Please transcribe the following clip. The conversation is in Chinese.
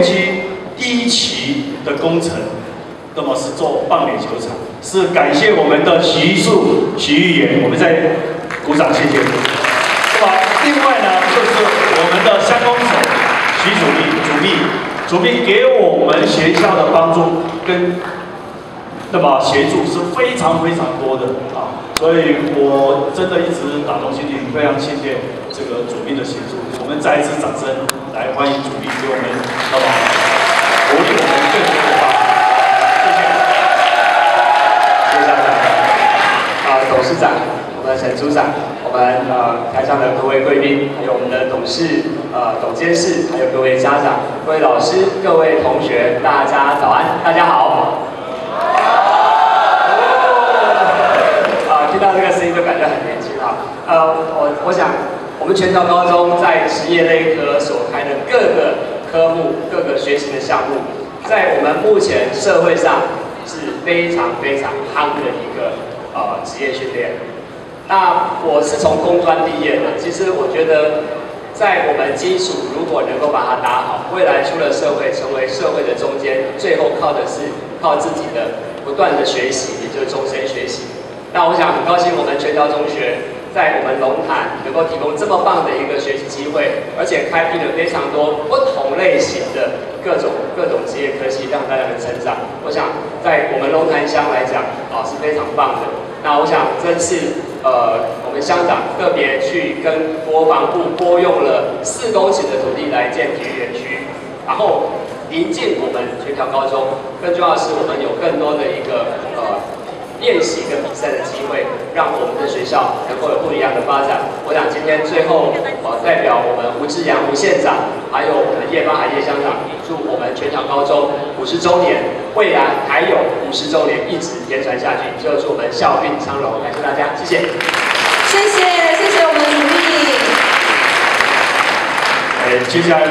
区第一期的工程，那么是做棒垒球场，是感谢我们的徐树徐议员，我们在鼓掌，谢谢。那么另外呢，就是我们的乡公所徐主秘主秘主秘给我们学校的帮助跟那么协助是非常非常多的啊，所以我真的一直打动心里，非常谢谢这个主秘的协助，我们再一次掌声来欢迎主秘给我们陈组长，我们呃台上的各位贵宾，还有我们的董事、呃董监事，还有各位家长、各位老师、各位同学，大家早安，大家好。啊，听到这个声音就感觉很年轻啊。呃，我我想，我们全桥高中在职业类科所开的各个科目、各个学习的项目，在我们目前社会上是非常非常夯的一个呃职业训练。那我是从工专毕业的，其实我觉得，在我们基础如果能够把它打好，未来出了社会，成为社会的中间，最后靠的是靠自己的不断的学习，也就是终身学习。那我想很高兴，我们全桥中学在我们龙潭能够提供这么棒的一个学习机会，而且开辟了非常多不同类型的各种各种职业科系，让大家的成长。我想在我们龙潭乡来讲，啊是非常棒的。那我想这次呃，我们乡长特别去跟国防部拨用了四公顷的土地来建体育园区，然后临近我们全条高中，更重要的是我们有更多的一个呃练习跟比赛的机会，让我们的学校能够有不一样的发展。我想今天最后呃代表我们吴志阳吴县长，还有我们叶邦海叶乡长，祝我们全场高中五十周年，未来还有五十周年一直延传下去。最后祝我们校运昌隆，感谢大家，谢谢。谢谢谢谢我们的主秘。呃，接下来。